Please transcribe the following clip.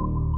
you.